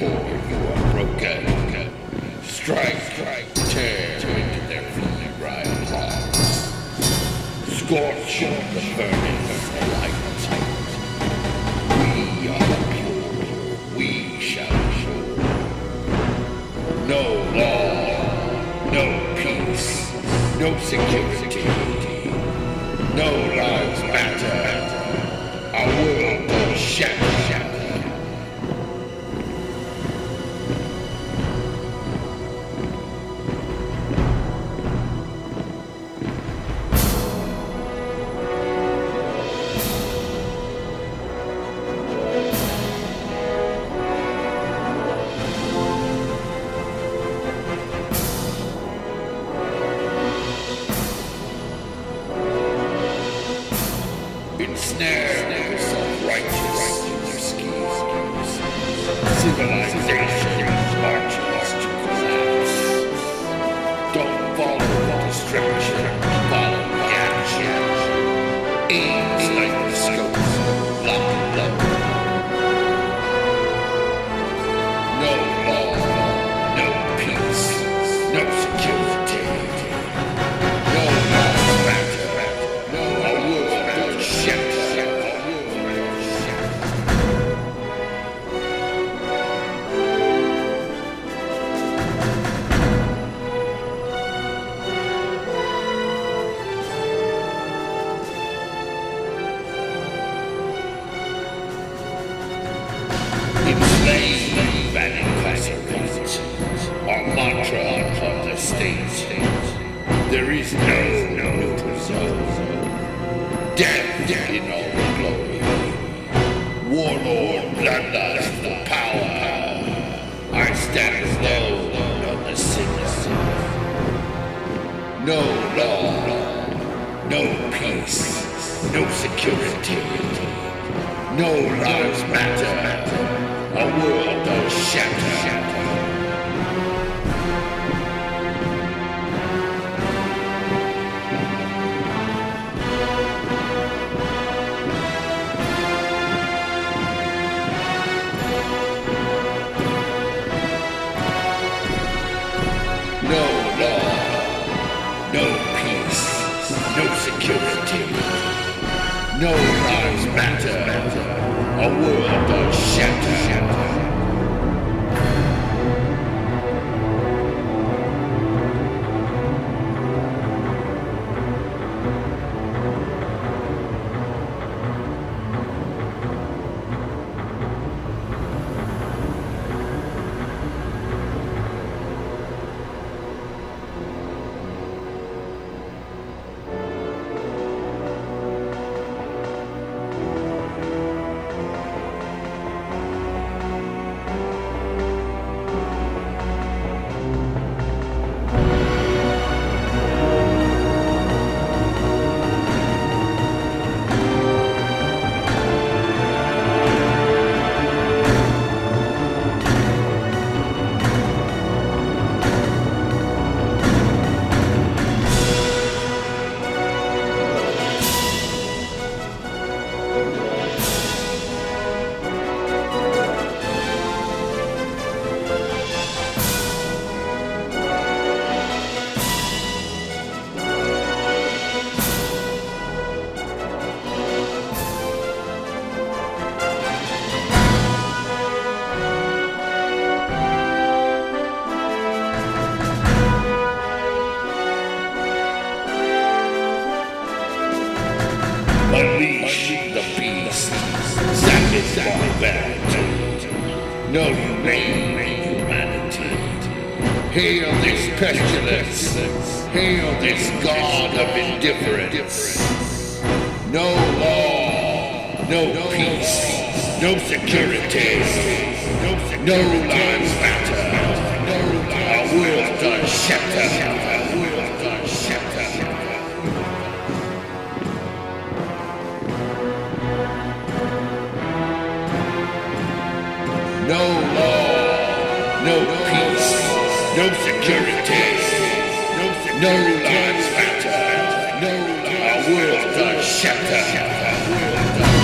before you are broken. Strike, strike, tear into their fleet right claws. Scorch the of light. We are pure, we shall show. No law, no peace, no security. No lives self-righteous. Civilization There is no neutral zone. Death in all glory. Warlord bloodlust for power. I stand alone on the citizen. No law, no peace, no security. No lives matter. A world of shatter. No lives matter. A world No humanity. Hail this pestilence. Hail this god of indifference. No law. No peace. No security. No lives matter. Our world does shatter. No law, no peace, no security, no lives matter. No, our world does shatter. Our world does